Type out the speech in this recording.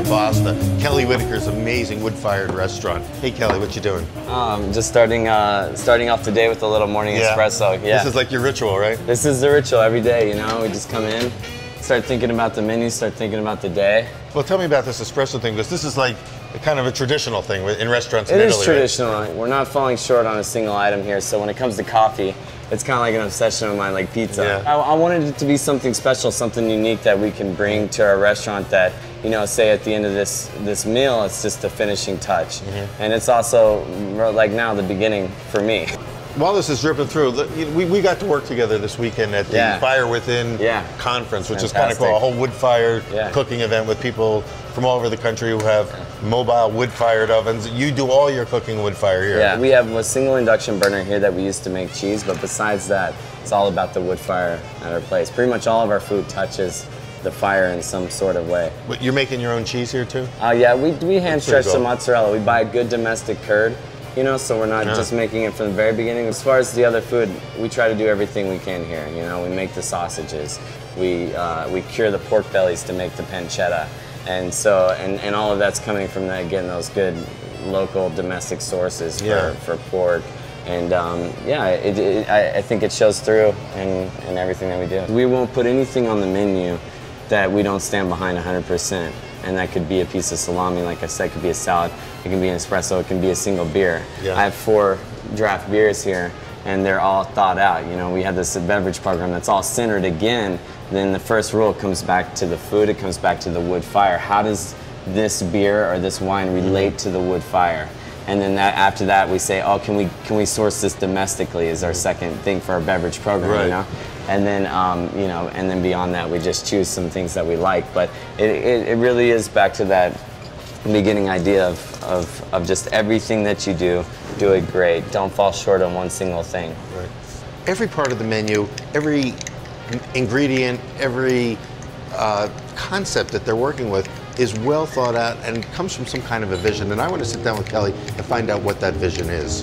Pizzeria Basta, Kelly Whitaker's amazing wood-fired restaurant. Hey Kelly, what you doing? Um, just starting uh, starting off the day with a little morning espresso. Yeah. This is like your ritual, right? This is the ritual every day, you know? We just come in, start thinking about the menu, start thinking about the day. Well, tell me about this espresso thing, because this is like a kind of a traditional thing in restaurants It in is Italy, traditional. We're not falling short on a single item here, so when it comes to coffee, it's kind of like an obsession of mine, like pizza. Yeah. I, I wanted it to be something special, something unique that we can bring to our restaurant that, you know, say at the end of this this meal, it's just a finishing touch. Mm-hmm. And it's also, like now, the beginning for me. While this is dripping through, look, you know, we, we got to work together this weekend at the Yeah. Fire Within Yeah. conference, which is kind of cool. A whole wood-fired Yeah. cooking event with people from all over the country who have mobile wood-fired ovens. You do all your cooking wood-fire here. Yeah, we have a single induction burner here that we use to make cheese, but besides that, it's all about the wood fire at our place. Pretty much all of our food touches the fire in some sort of way. But you're making your own cheese here too? Uh, yeah, we, we hand stretch the mozzarella. We buy a good domestic curd, you know, so we're not Yeah. just making it from the very beginning. As far as the other food, we try to do everything we can here. You know, we make the sausages, we uh, we cure the pork bellies to make the pancetta, and so and, and all of that's coming from that getting those good local domestic sources for, Yeah. for pork. And um, yeah, it, it, I, I think it shows through in, in everything that we do. We won't put anything on the menu that we don't stand behind 100%. And that could be a piece of salami, like I said, it could be a salad, it can be an espresso, it can be a single beer. Yeah. I have four draft beers here, and they're all thought out. You know, we have this beverage program that's all centered again. Then the first rule comes back to the food, it comes back to the wood fire. How does this beer or this wine relate mm-hmm. to the wood fire? And then that, after that, we say, oh, can we can we source this domestically? Is our second thing for our beverage program, Right. you know? And then um, you know, and then beyond that, we just choose some things that we like. But it, it, it really is back to that beginning idea of, of, of just everything that you do, do it great. Don't fall short on one single thing. Right. Every part of the menu, every ingredient, every uh, concept that they're working with is well thought out and comes from some kind of a vision. And I want to sit down with Kelly and find out what that vision is.